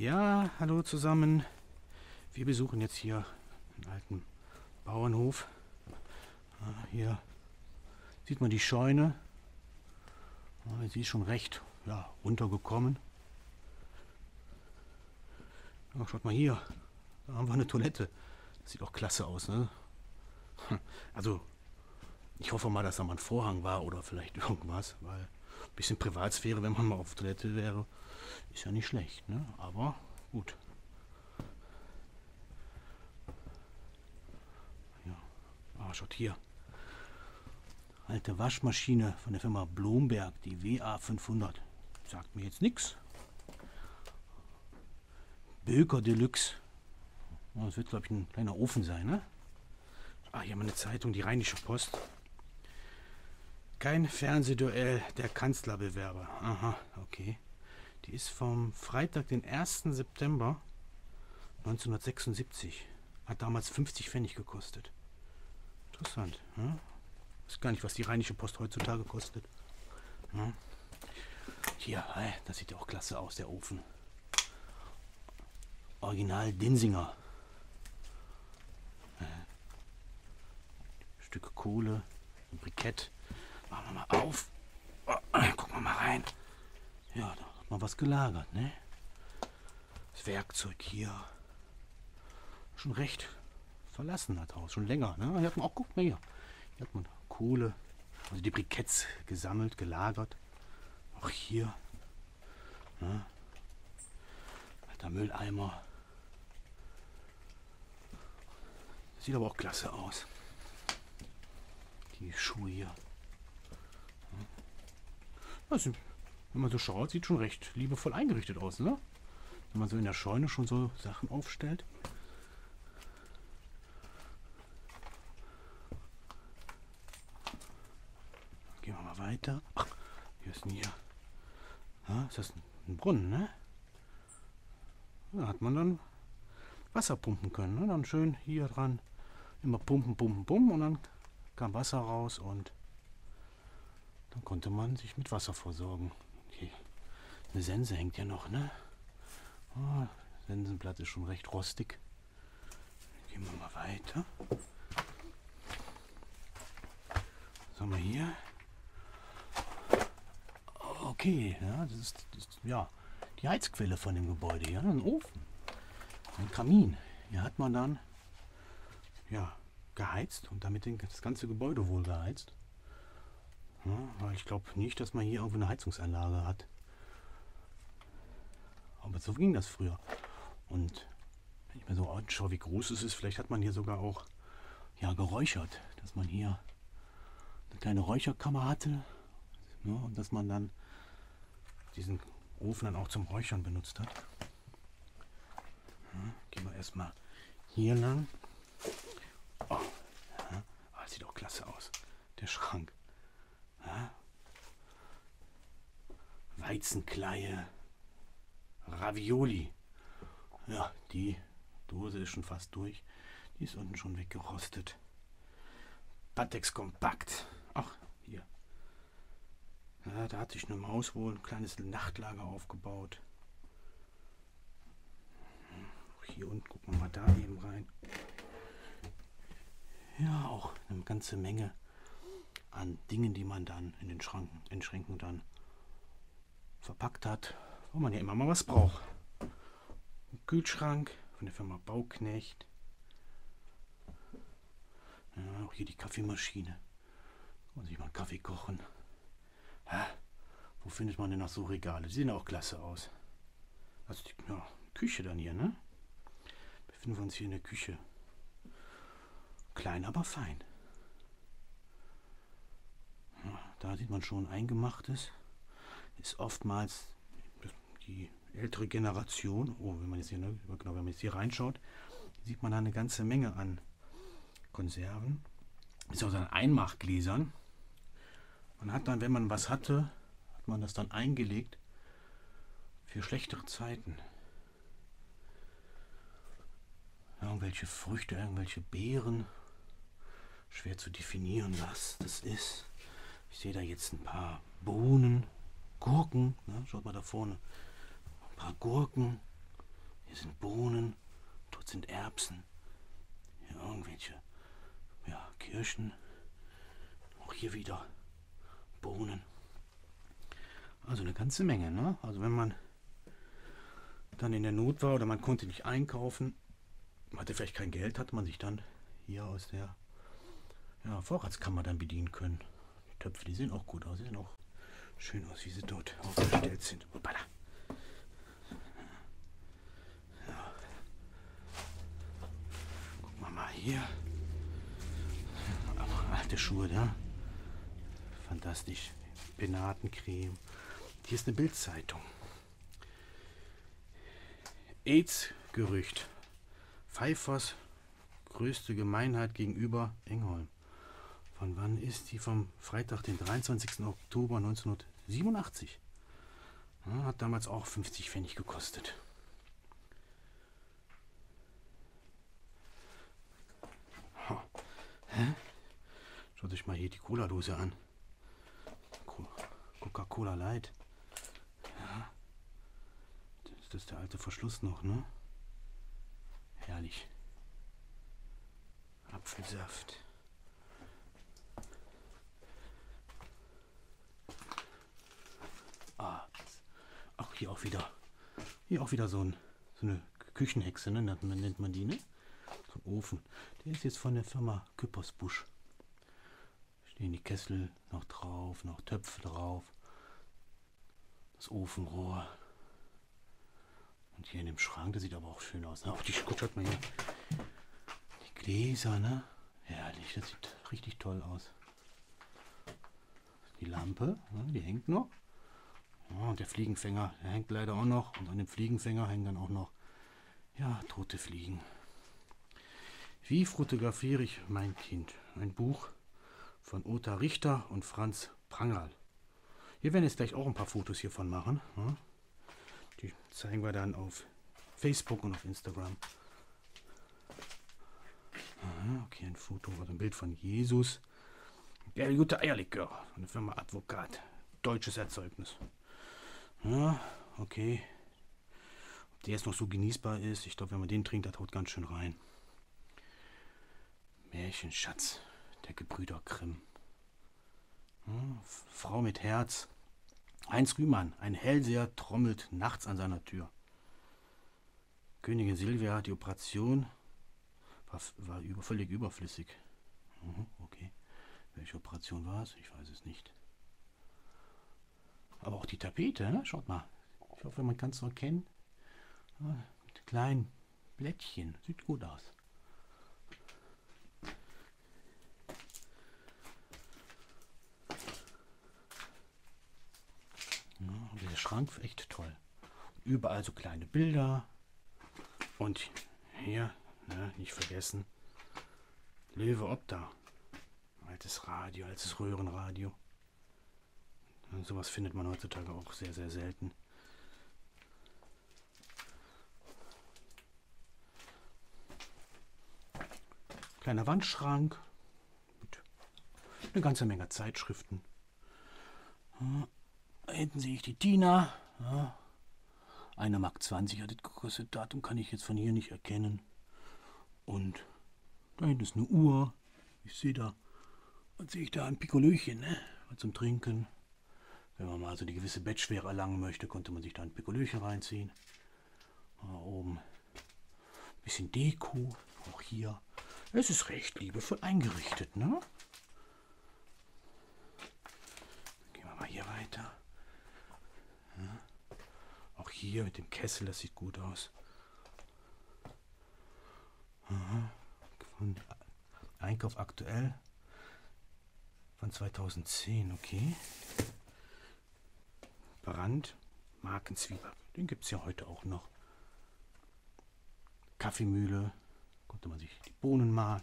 Ja, hallo zusammen. Wir besuchen jetzt hier einen alten Bauernhof. Ah, Hier sieht man die Scheune. Ah, Sie ist schon recht ja, runtergekommen. Ja, schaut mal hier. Da haben wir eine Toilette. Das sieht auch klasse aus, ne? Also, ich hoffe mal, dass da mal ein Vorhang war oder vielleicht irgendwas, weil ein bisschen Privatsphäre, wenn man mal auf Toilette wäre, ist ja nicht schlecht, ne? Aber gut. Ja, ah, schaut hier. Alte Waschmaschine von der Firma Blomberg, die WA500. Sagt mir jetzt nichts. Böker Deluxe. Das wird, glaube ich, ein kleiner Ofen sein, ne? Ah, hier haben wir eine Zeitung, die Rheinische Post. Kein Fernsehduell der Kanzlerbewerber. Aha, okay. Die ist vom Freitag, den 1. September 1976. Hat damals 50 Pfennig gekostet. Interessant. Ja? Weiß gar nicht, was die Rheinische Post heutzutage kostet. Ja? Hier, das sieht ja auch klasse aus, der Ofen. Original Dinsinger. Äh, Stücke Kohle, ein Brikett. Machen wir mal auf. Gucken wir mal rein. Ja, da hat man was gelagert, ne? Das Werkzeug hier. Schon recht verlassen das Haus, schon länger. Ne? Hier hat man auch, guck mal hier. Hier hat man Kohle, also die Briketts gesammelt, gelagert. Auch hier. Ne? Alter Mülleimer. Sieht aber auch klasse aus. Die Schuhe hier. Also, wenn man so schaut, sieht schon recht liebevoll eingerichtet aus, ne? Wenn man so in der Scheune schon so Sachen aufstellt. Gehen wir mal weiter. Ach, hier ist ein hier. Ja, ist das ein Brunnen, ne? Da hat man dann Wasser pumpen können. Ne? Dann schön hier dran immer pumpen, pumpen, pumpen und dann kam Wasser raus und dann konnte man sich mit Wasser versorgen. Eine Sense hängt ja noch, ne? Oh, Sensenblatt ist schon recht rostig. Gehen wir mal weiter. Was haben wir hier? Okay, ja, das ist, das ist ja die Heizquelle von dem Gebäude. Ja, ein Ofen, ein Kamin. Hier hat man dann ja geheizt und damit das ganze Gebäude wohl geheizt. Ja, weil ich glaube nicht, dass man hier irgendwo eine Heizungsanlage hat. Aber so ging das früher. Und wenn ich mir so anschaue, wie groß es ist, vielleicht hat man hier sogar auch ja, geräuchert. Dass man hier eine kleine Räucherkammer hatte. Ne, und dass man dann diesen Ofen dann auch zum Räuchern benutzt hat. Ja, gehen wir erstmal hier lang. Oh, ja, ah, sieht auch klasse aus. Der Schrank. Ja. Weizenkleie. Ravioli. Ja, die Dose ist schon fast durch. Die ist unten schon weggerostet. Patex Kompakt. Ach, hier. Ja, da hat sich eine Maus wohl ein kleines Nachtlager aufgebaut. Hier unten gucken wir mal da eben rein. Ja, auch eine ganze Menge an Dingen, die man dann in den Schranken, in Schränken dann verpackt hat, wo man ja immer mal was braucht. Ein Kühlschrank von der Firma Bauknecht. Ja, auch hier die Kaffeemaschine. Und sich mal Kaffee kochen. Hä? Wo findet man denn noch so Regale? Die sehen auch klasse aus. Also die ja, Küche dann hier, ne? Befinden wir uns hier in der Küche. Klein, aber fein. Ja, da sieht man schon eingemachtes. Ist oftmals die ältere Generation. Oh, wenn man jetzt hier, ne, genau, wenn man jetzt hier reinschaut, sieht man da eine ganze Menge an Konserven. Ist aus Einmachgläsern. Man hat dann, wenn man was hatte, hat man das dann eingelegt für schlechtere Zeiten. Irgendwelche Früchte, irgendwelche Beeren. Schwer zu definieren, was das ist. Ich sehe da jetzt ein paar Bohnen, Gurken. Ne? Schaut mal da vorne. Paar Gurken. Hier sind Bohnen, dort sind Erbsen. Hier irgendwelche, ja, Kirschen. Auch hier wieder Bohnen. Also eine ganze Menge, ne? Also wenn man dann in der Not war oder man konnte nicht einkaufen, hatte vielleicht kein Geld, hat man sich dann hier aus der ja, Vorratskammer dann bedienen können. Die Töpfe, die sehen auch gut aus, die sehen auch schön aus, wie sie dort aufgestellt sind. Hoppala. Ja. Gucken wir mal hier. alte Schuhe da. Fantastisch. Penatencreme. Hier ist eine Bildzeitung. AIDS-Gerücht. Pfeiffers größte Gemeinheit gegenüber Engholm. Von wann ist die? Vom Freitag, den 23. Oktober 1987. Ja, hat damals auch 50 Pfennig gekostet. Hä? Schaut euch mal hier die Cola-Dose an. Coca-Cola Light. Ja. Das ist der alte Verschluss noch, ne? Herrlich. Apfelsaft. Ah, auch hier auch wieder. Hier auch wieder so, ein, so eine Küchenhexe, ne? nennt man die, ne? So ein Ofen. Der ist jetzt von der Firma Küppersbusch. Stehen die Kessel noch drauf, noch Töpfe drauf. Das Ofenrohr. Und hier in dem Schrank, der sieht aber auch schön aus. Ne? Auch die, schaut mal hier. Die Gläser, ne? Herrlich, das sieht richtig toll aus. Die Lampe, ne? die hängt noch. Ja, und der Fliegenfänger, der hängt leider auch noch. Und an dem Fliegenfänger hängen dann auch noch, ja, tote Fliegen. Wie fotografiere ich mein Kind? Ein Buch von Ota Richter und Franz Prangerl. Wir werden jetzt gleich auch ein paar Fotos hiervon machen. Ja? Die zeigen wir dann auf Facebook und auf Instagram. Okay, ein Foto oder ein Bild von Jesus. Der gute Eierlikör von der Firma Advokat. Deutsches Erzeugnis. Ja, okay. Ob der jetzt noch so genießbar ist, ich glaube, wenn man den trinkt, das haut ganz schön rein. Märchenschatz der Gebrüder Grimm. Ja, Frau mit Herz. Heinz Rühmann, ein Hellseher, trommelt nachts an seiner Tür. Königin Silvia, die Operation war, war über, völlig überflüssig. Mhm, okay. Welche Operation war es? Ich weiß es nicht. Aber auch die Tapete, ne? schaut mal. Ich hoffe, man kann es noch erkennen. Ja, mit kleinen Blättchen. Sieht gut aus. Schrank echt toll. Überall so kleine Bilder. Und hier, ne, nicht vergessen, Löwe Opta. Altes Radio, altes Röhrenradio. Und sowas findet man heutzutage auch sehr, sehr selten. Kleiner Wandschrank mit eine ganze Menge Zeitschriften. Hinten sehe ich die Tina. Ja. Einer Mark 20 hat das gekostet. Datum kann ich jetzt von hier nicht erkennen. Und da hinten ist eine Uhr. Ich sehe da, was sehe ich da? Ein Pikolöchen, ne? Zum Trinken. Wenn man mal so die gewisse Bettschwere erlangen möchte, konnte man sich da ein Pikolöchen reinziehen. Da oben ein bisschen Deko. Auch hier. Es ist recht liebevoll eingerichtet, ne? Gehen wir mal hier weiter. Hier mit dem Kessel, das sieht gut aus. Von Einkauf aktuell von 2010, okay. Brand, Markenzwieback, den gibt es ja heute auch noch. Kaffeemühle, konnte man sich die Bohnen mahlen.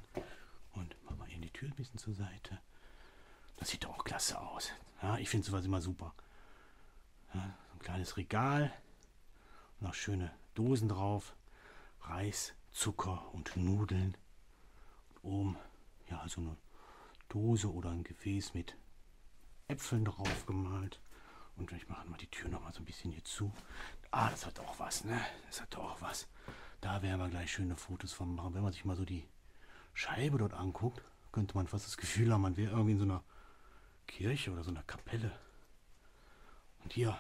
Und machen wir hier die Tür ein bisschen zur Seite. Das sieht doch auch klasse aus. Ja, ich finde sowas immer super. Ja, ein kleines Regal. Noch schöne Dosen drauf. Reis, Zucker und Nudeln. Und oben, ja, so eine Dose oder ein Gefäß mit Äpfeln drauf gemalt. Und ich mache mal die Tür noch mal so ein bisschen hier zu. Ah, das hat auch was, ne? Das hat auch was. Da werden wir gleich schöne Fotos von machen. Wenn man sich mal so die Scheibe dort anguckt, könnte man fast das Gefühl haben, man wäre irgendwie in so einer Kirche oder so einer Kapelle. Und hier,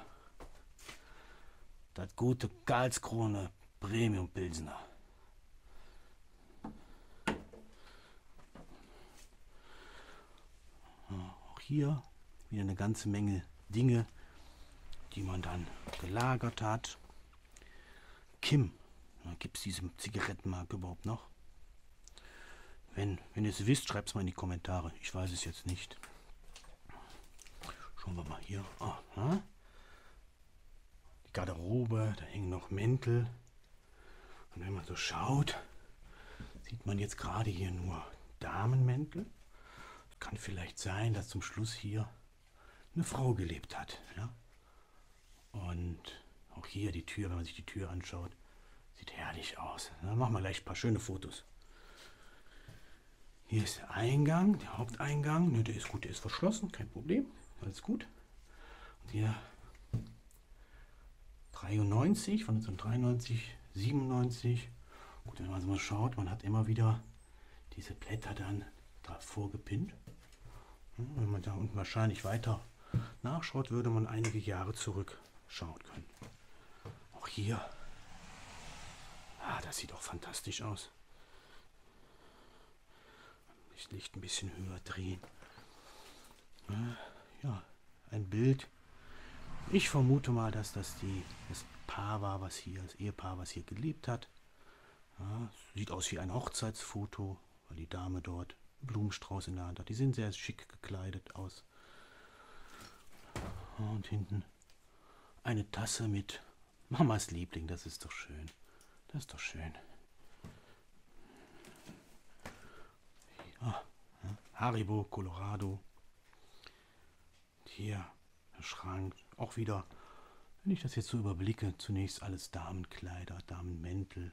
das gute Karlskrone Premium Pilsner. Auch hier wieder eine ganze Menge Dinge, die man dann gelagert hat. Kim, gibt es diese Zigarettenmarke überhaupt noch? Wenn, wenn ihr es wisst, schreibt es mal in die Kommentare. Ich weiß es jetzt nicht. Schauen wir mal hier. Aha. Garderobe, da hängen noch Mäntel. Und wenn man so schaut, sieht man jetzt gerade hier nur Damenmäntel. Kann vielleicht sein, dass zum Schluss hier eine Frau gelebt hat. Ja? Und auch hier die Tür, wenn man sich die Tür anschaut, sieht herrlich aus. Dann machen wir gleich ein paar schöne Fotos. Hier ist der Eingang, der Haupteingang. Ne, der ist gut, der ist verschlossen, kein Problem. Alles gut. Und hier 93, von 1993, 97. Gut, wenn man so mal schaut, man hat immer wieder diese Blätter dann davor gepinnt. Wenn man da unten wahrscheinlich weiter nachschaut, würde man einige Jahre zurückschauen können. Auch hier. Ah, das sieht auch fantastisch aus. Das Licht ein bisschen höher drehen. Ja, ein Bild. Ich vermute mal, dass das die, das Paar war, was hier, das Ehepaar, was hier gelebt hat. Ja, sieht aus wie ein Hochzeitsfoto, weil die Dame dort Blumenstrauß in der Hand hat. Die sind sehr schick gekleidet aus. Und hinten eine Tasse mit Mamas Liebling. Das ist doch schön. Das ist doch schön. Ja, Haribo, Colorado. Hier der Schrank. Auch wieder, wenn ich das jetzt so überblicke, zunächst alles Damenkleider, Damenmäntel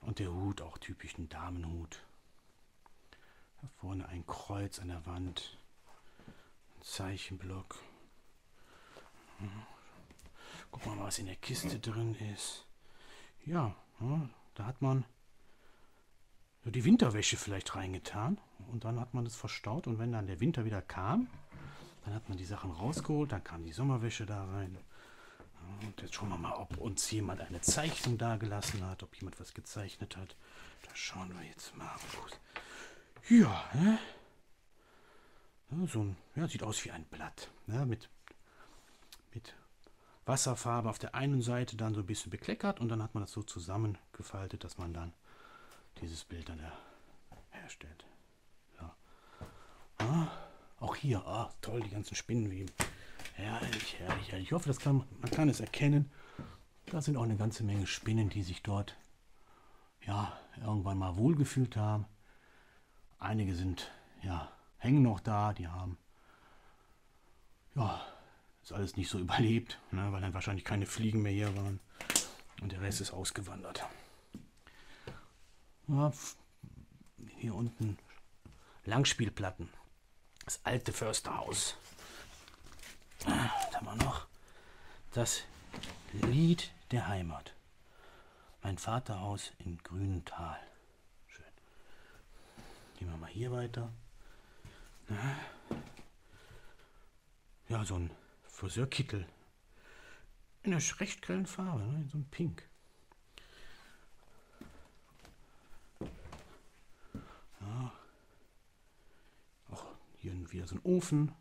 und der Hut, auch typisch ein Damenhut. Da vorne ein Kreuz an der Wand, ein Zeichenblock. Guck mal, was in der Kiste drin ist. Ja, da hat man die Winterwäsche vielleicht reingetan und dann hat man das verstaut und wenn dann der Winter wieder kam, dann hat man die Sachen rausgeholt, dann kam die Sommerwäsche da rein. Und jetzt schauen wir mal, ob uns jemand eine Zeichnung da gelassen hat, ob jemand was gezeichnet hat. Da schauen wir jetzt mal. Ja, ne? ja so ein, ja, sieht aus wie ein Blatt. Ne? Mit, mit Wasserfarbe auf der einen Seite dann so ein bisschen bekleckert und dann hat man das so zusammengefaltet, dass man dann dieses Bild dann herstellt. Ja. Ah, auch hier, ah, toll, die ganzen Spinnenweben. Herrlich, herrlich, herrlich. Ich hoffe, das kann, man kann es erkennen. Da sind auch eine ganze Menge Spinnen, die sich dort ja, irgendwann mal wohlgefühlt haben. Einige sind, ja, hängen noch da, die haben, ja, ist alles nicht so überlebt, ne, weil dann wahrscheinlich keine Fliegen mehr hier waren. Und der Rest ist ausgewandert. Ja, hier unten Langspielplatten. Das alte Försterhaus. Da haben wir noch das Lied der Heimat. Mein Vaterhaus im grünen Tal. Schön. Gehen wir mal hier weiter. Ja, so ein Friseurkittel. In einer recht grellen Farbe, ne? in so einem Pink. Ja. Auch hier wieder so ein Ofen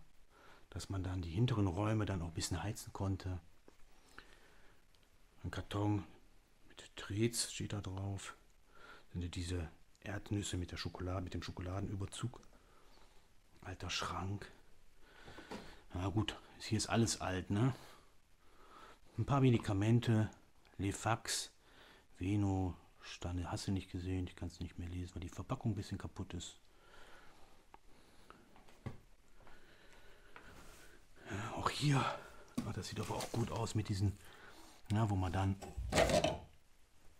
dass man dann die hinteren Räume dann auch ein bisschen heizen konnte. Ein Karton mit Trez steht da drauf. Sind diese Erdnüsse mit der Schokolade, mit dem Schokoladenüberzug. Alter Schrank. Na gut, hier ist alles alt, ne? Ein paar Medikamente, Lefax, Veno, Stande, hast du nicht gesehen, ich kann es nicht mehr lesen, weil die Verpackung ein bisschen kaputt ist. Hier, das sieht aber auch gut aus mit diesen, ja, wo man dann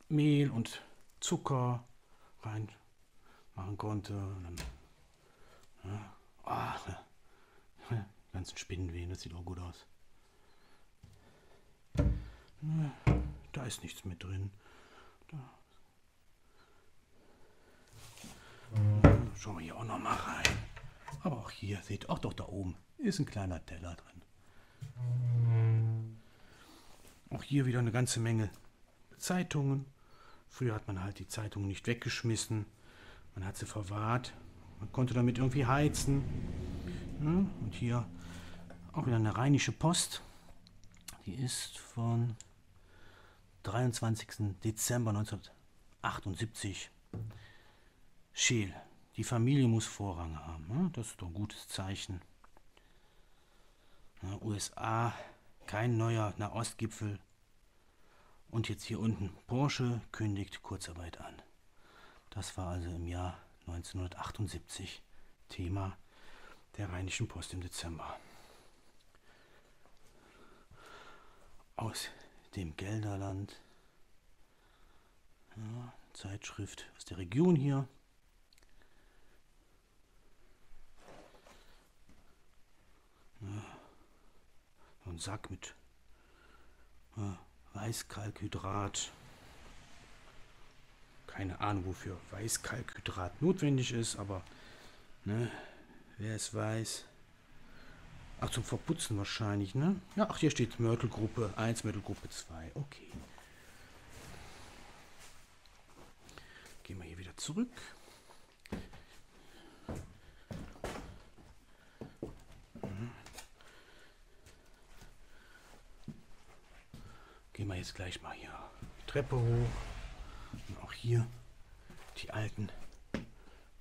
Mehl und Zucker rein machen konnte. Dann, ja, ach, ja, ganzen Spinnenwehen, das sieht auch gut aus. Ne, da ist nichts mehr drin. Da. Schauen wir hier auch noch mal rein. Aber auch hier, seht, auch doch da oben ist ein kleiner Teller drin. Auch hier wieder eine ganze Menge Zeitungen. Früher hat man halt die Zeitungen nicht weggeschmissen. Man hat sie verwahrt. Man konnte damit irgendwie heizen. Und hier auch wieder eine rheinische Post. Die ist von 23. Dezember 1978. Scheel. Die Familie muss Vorrang haben. Das ist doch ein gutes Zeichen. USA, kein neuer Nahostgipfel. Und jetzt hier unten, Porsche kündigt Kurzarbeit an. Das war also im Jahr 1978 Thema der Rheinischen Post im Dezember. Aus dem Gelderland. Ja, Zeitschrift aus der Region hier. Ja, ein Sack mit Weißkalkhydrat. Keine Ahnung, wofür Weißkalkhydrat notwendig ist, aber ne, wer es weiß. Ach, zum Verputzen wahrscheinlich, ne? Ja, ach, hier steht Mörtelgruppe 1, Mörtelgruppe 2. Okay. Gehen wir hier wieder zurück. Jetzt gleich mal hier die Treppe hoch. Und auch hier die alten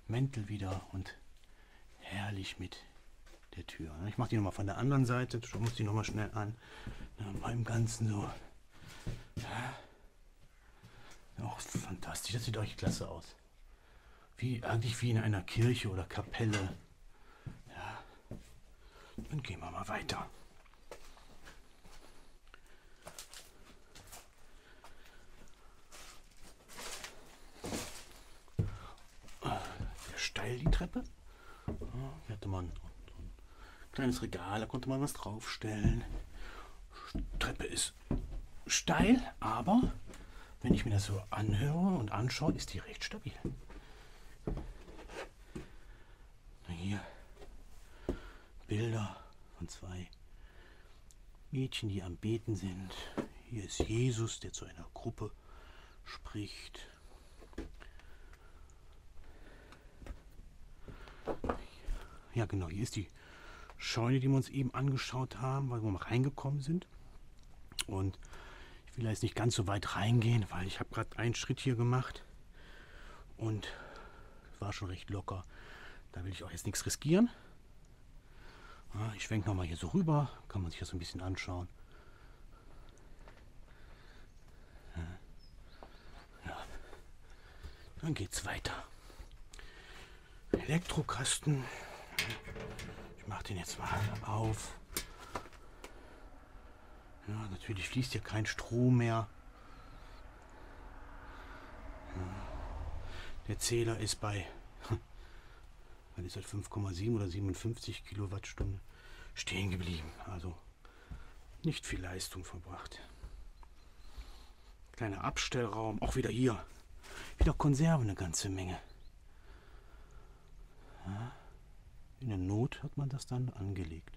Mäntel wieder und herrlich mit der Tür. Ich mache die nochmal von der anderen Seite. Ich muss die nochmal schnell an. beim Ganzen so. Ja. Auch fantastisch. Das sieht euch klasse aus. Wie, eigentlich wie in einer Kirche oder Kapelle. Ja. Dann gehen wir mal weiter. Steil die Treppe. Hier hatte man ein kleines Regal, da konnte man was draufstellen. Treppe ist steil, aber wenn ich mir das so anhöre und anschaue, ist die recht stabil. Hier Bilder von zwei Mädchen, die am Beten sind. Hier ist Jesus, der zu einer Gruppe spricht. Ja, genau, hier ist die Scheune, die wir uns eben angeschaut haben, weil wir mal reingekommen sind. Und ich will jetzt nicht ganz so weit reingehen, weil ich habe gerade einen Schritt hier gemacht und war schon recht locker. Da will ich auch jetzt nichts riskieren. Ich schwenke nochmal hier so rüber, kann man sich das ein bisschen anschauen. Ja. Dann geht's weiter. Elektrokasten ich mache den jetzt mal auf. Ja, natürlich fließt hier kein Strom mehr. Der Zähler ist bei was ist das 5,7 oder 57 Kilowattstunden stehen geblieben. Also nicht viel Leistung verbracht. Kleiner Abstellraum, auch wieder hier. Wieder Konserven eine ganze Menge. Ja. In der Not hat man das dann angelegt.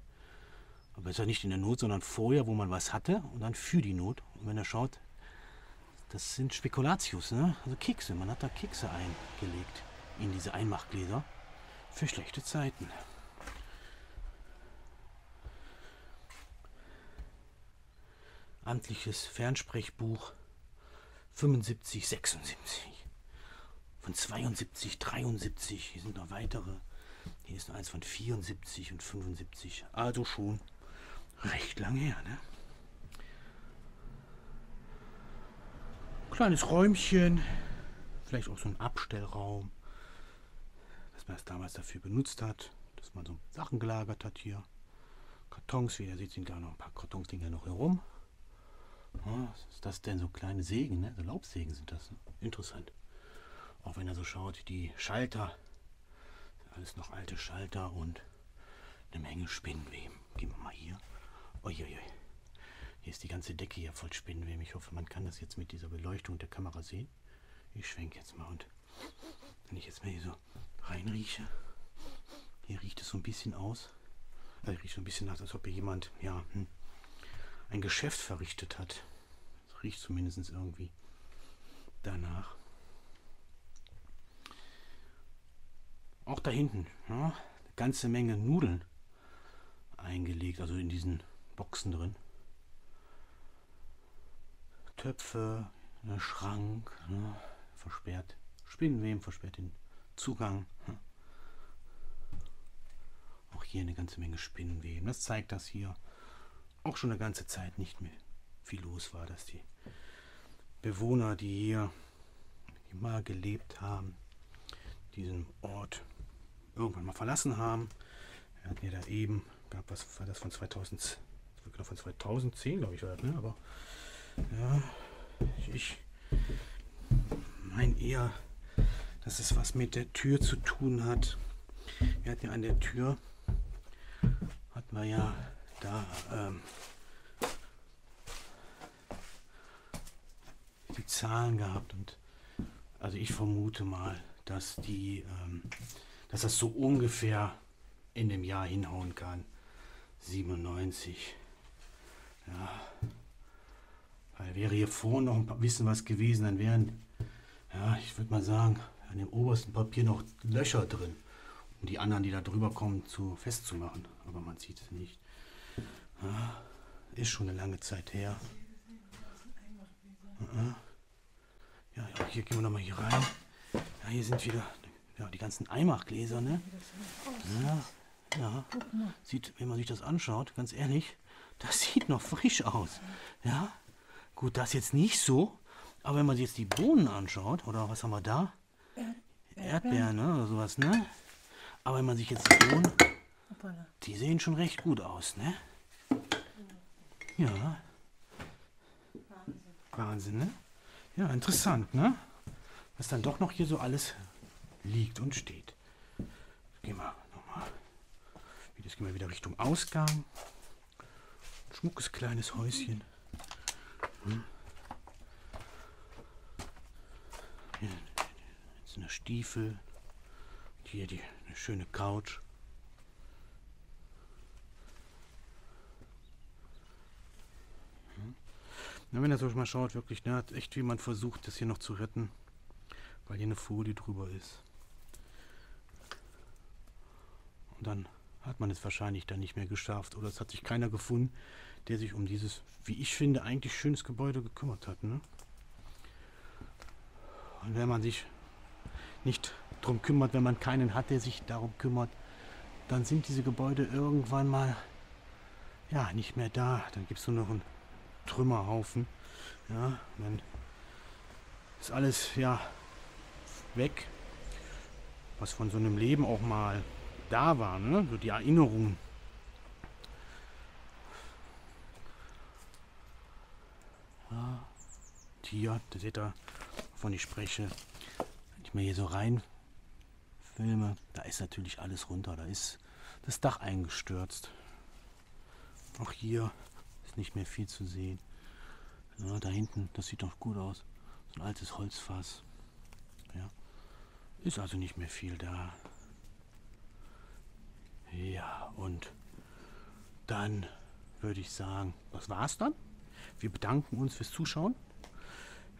Aber es ja nicht in der Not, sondern vorher, wo man was hatte und dann für die Not. Und wenn er schaut, das sind Spekulatius, ne? also Kekse. Man hat da Kekse eingelegt in diese Einmachgläser für schlechte Zeiten. Amtliches Fernsprechbuch 75, 76. Von 72, 73. Hier sind noch weitere hier ist noch eins von 74 und 75. Also schon recht lang her, ne? Kleines Räumchen. Vielleicht auch so ein Abstellraum. Dass man es damals dafür benutzt hat. Dass man so Sachen gelagert hat hier. Kartons, wie ihr seht, sind da noch ein paar Kartons liegen noch herum. was ist das denn? So kleine Sägen, ne? So Laubsägen sind das. Ne? Interessant. Auch wenn er so schaut, die Schalter alles noch alte Schalter und eine Menge Spinnenweben. Gehen wir mal hier. Uiuiui. Hier ist die ganze Decke hier voll Spinnenweben. Ich hoffe, man kann das jetzt mit dieser Beleuchtung der Kamera sehen. Ich schwenke jetzt mal und wenn ich jetzt mal hier so reinrieche, hier riecht es so ein bisschen aus. Also riecht so ein bisschen nach, als ob hier jemand ja, hm, ein Geschäft verrichtet hat. Es riecht zumindest irgendwie danach. Auch da hinten, ja, eine ganze Menge Nudeln eingelegt, also in diesen Boxen drin. Töpfe, ein Schrank, ne, versperrt Spinnenweben, versperrt den Zugang. Ne. Auch hier eine ganze Menge Spinnenweben. Das zeigt, dass hier auch schon eine ganze Zeit nicht mehr viel los war, dass die Bewohner, die hier die mal gelebt haben, diesen Ort irgendwann mal verlassen haben. Wir hatten ja da eben, gab was war das von 2000, von 2010, glaube ich, war das, ne? aber ja, ich, ich meine eher, dass es was mit der Tür zu tun hat. Wir hatten ja an der Tür, hatten wir ja da ähm, die Zahlen gehabt und also ich vermute mal, dass die, ähm, dass das so ungefähr in dem Jahr hinhauen kann. 97. Ja. Weil wäre hier vorne noch ein bisschen was gewesen, dann wären, ja, ich würde mal sagen, an dem obersten Papier noch Löcher drin, um die anderen, die da drüber kommen, zu festzumachen. Aber man sieht es nicht. Ja, ist schon eine lange Zeit her. Ja, hier gehen wir nochmal hier rein. Ja, hier sind wieder ja, die ganzen Eimachgläser, ne? Ja, ja. Sieht, wenn man sich das anschaut, ganz ehrlich, das sieht noch frisch aus. Ja, Gut, das jetzt nicht so, aber wenn man sich jetzt die Bohnen anschaut, oder was haben wir da? Erdbeeren, ne? Oder sowas, ne? Aber wenn man sich jetzt die Bohnen, die sehen schon recht gut aus, ne? Ja. Wahnsinn, ne? Ja, interessant, ne? Was dann doch noch hier so alles liegt und steht. Gehen wir nochmal. Jetzt gehen wir wieder Richtung Ausgang. Ein schmuckes kleines Häuschen. Hm. Sind eine Stiefel. Hier die, eine schöne Couch. Hm. Na, wenn er so mal schaut, wirklich, ne, hat echt jemand versucht, das hier noch zu retten, weil hier eine Folie drüber ist. Und dann hat man es wahrscheinlich dann nicht mehr geschafft oder es hat sich keiner gefunden, der sich um dieses, wie ich finde, eigentlich schönes Gebäude gekümmert hat. Ne? Und wenn man sich nicht darum kümmert, wenn man keinen hat, der sich darum kümmert, dann sind diese Gebäude irgendwann mal ja nicht mehr da. Dann gibt es nur noch einen Trümmerhaufen. Ja, dann ist alles ja weg, was von so einem Leben auch mal da war, ne? so die Erinnerungen Ja, hier, da seht ihr, wovon ich spreche. Wenn ich mir hier so rein filme, da ist natürlich alles runter. Da ist das Dach eingestürzt. Auch hier ist nicht mehr viel zu sehen. Ja, da hinten, das sieht doch gut aus. So ein altes Holzfass. Ja. Ist also nicht mehr viel da. Ja, und dann würde ich sagen, was war's dann? Wir bedanken uns fürs Zuschauen.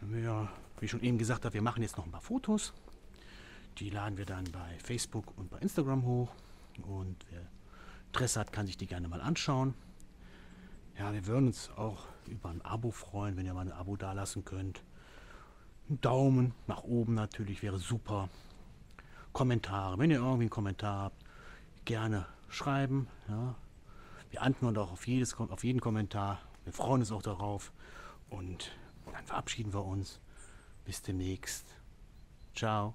Wir, wie schon eben gesagt habe, wir machen jetzt noch ein paar Fotos. Die laden wir dann bei Facebook und bei Instagram hoch. Und wer Interesse hat, kann sich die gerne mal anschauen. Ja, wir würden uns auch über ein Abo freuen, wenn ihr mal ein Abo dalassen könnt. Ein Daumen nach oben natürlich wäre super. Kommentare, wenn ihr irgendwie einen Kommentar habt, gerne schreiben. Ja. Wir antworten auch auf, jedes, auf jeden Kommentar. Wir freuen uns auch darauf und dann verabschieden wir uns. Bis demnächst. Ciao.